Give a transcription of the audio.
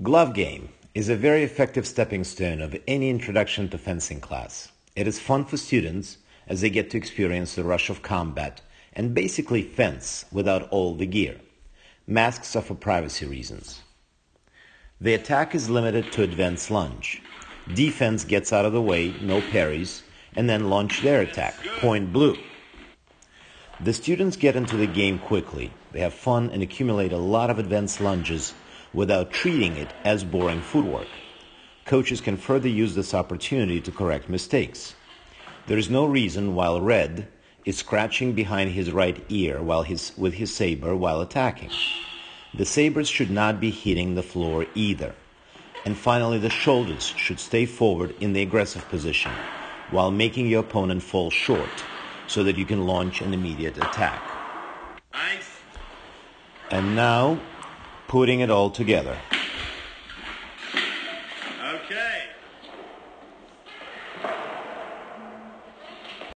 Glove game is a very effective stepping stone of any introduction to fencing class. It is fun for students as they get to experience the rush of combat and basically fence without all the gear. Masks are for privacy reasons. The attack is limited to advanced lunge. Defense gets out of the way, no parries, and then launch their attack, point blue. The students get into the game quickly. They have fun and accumulate a lot of advanced lunges without treating it as boring footwork. Coaches can further use this opportunity to correct mistakes. There is no reason while Red is scratching behind his right ear while his, with his saber while attacking. The sabers should not be hitting the floor either. And finally, the shoulders should stay forward in the aggressive position while making your opponent fall short so that you can launch an immediate attack. Nice. And now, putting it all together. Okay.